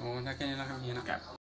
哦，那肯定那是没那改。